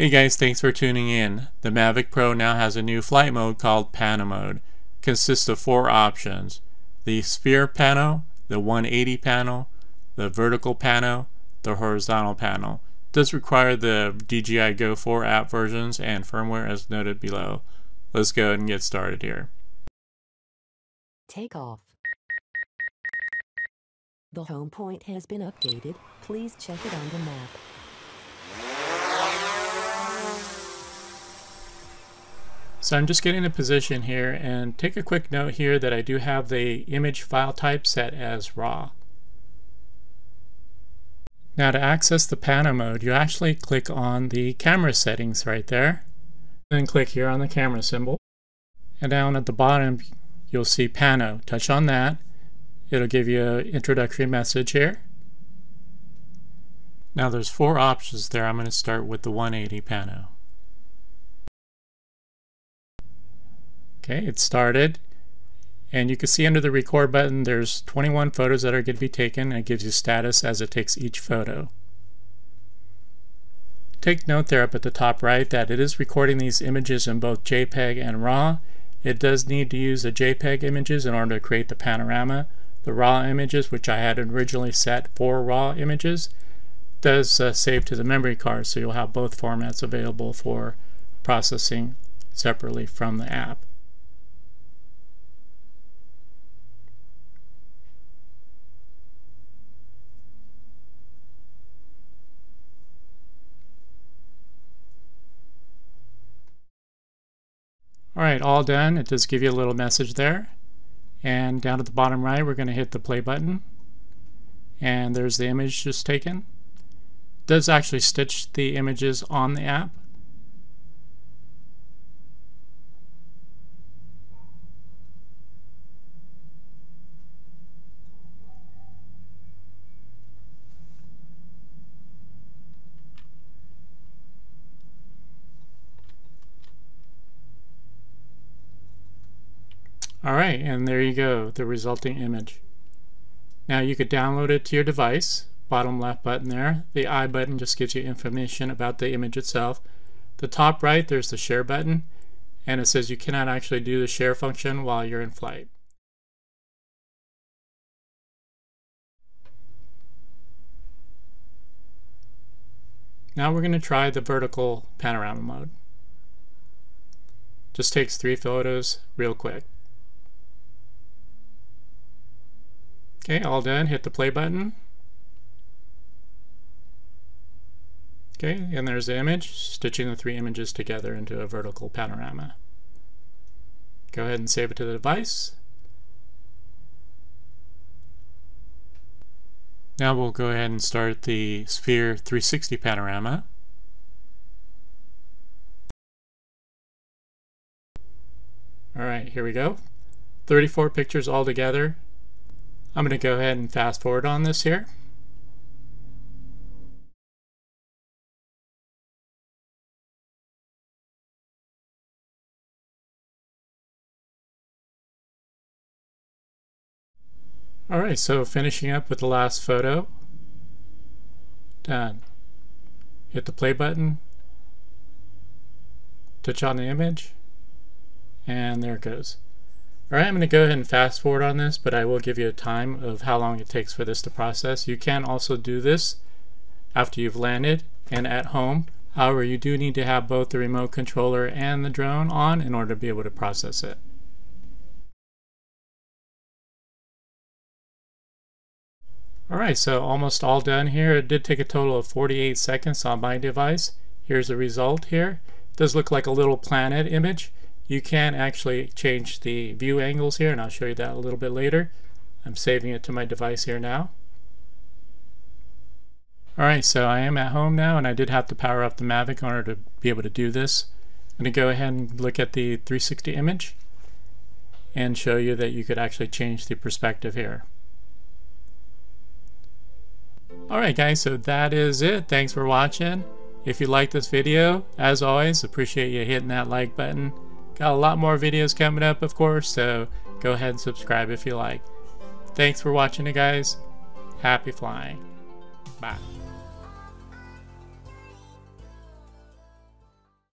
Hey guys, thanks for tuning in. The Mavic Pro now has a new flight mode called Pano mode. Consists of four options. The sphere pano, the 180 pano, the vertical pano, the horizontal pano. It does require the DJI Go 4 app versions and firmware as noted below. Let's go ahead and get started here. Take off. The home point has been updated. Please check it on the map. So I'm just getting a position here and take a quick note here that I do have the image file type set as RAW. Now to access the Pano mode, you actually click on the camera settings right there. Then click here on the camera symbol. And down at the bottom, you'll see Pano. Touch on that. It'll give you an introductory message here. Now there's four options there. I'm going to start with the 180 Pano. Okay, it started. And you can see under the record button there's 21 photos that are going to be taken and it gives you status as it takes each photo. Take note there up at the top right that it is recording these images in both JPEG and RAW. It does need to use the JPEG images in order to create the panorama. The RAW images, which I had originally set for RAW images, does uh, save to the memory card so you'll have both formats available for processing separately from the app. Alright, all done. It does give you a little message there. And down at the bottom right, we're going to hit the play button. And there's the image just taken. It does actually stitch the images on the app. Alright, and there you go, the resulting image. Now you could download it to your device, bottom left button there. The I button just gives you information about the image itself. The top right, there's the share button, and it says you cannot actually do the share function while you're in flight. Now we're going to try the vertical panorama mode. Just takes three photos real quick. Okay, all done. Hit the play button. Okay, and there's the image, stitching the three images together into a vertical panorama. Go ahead and save it to the device. Now we'll go ahead and start the Sphere 360 panorama. Alright, here we go. 34 pictures all together. I'm going to go ahead and fast forward on this here. Alright, so finishing up with the last photo. Done. Hit the play button. Touch on the image. And there it goes. Alright, I'm going to go ahead and fast forward on this, but I will give you a time of how long it takes for this to process. You can also do this after you've landed and at home. However, you do need to have both the remote controller and the drone on in order to be able to process it. Alright, so almost all done here. It did take a total of 48 seconds on my device. Here's the result here. It does look like a little planet image you can actually change the view angles here and I'll show you that a little bit later. I'm saving it to my device here now. Alright, so I am at home now and I did have to power up the Mavic in order to be able to do this. I'm going to go ahead and look at the 360 image and show you that you could actually change the perspective here. Alright guys, so that is it. Thanks for watching. If you like this video, as always, appreciate you hitting that like button. Got a lot more videos coming up, of course, so go ahead and subscribe if you like. Thanks for watching guys. Happy flying. Bye.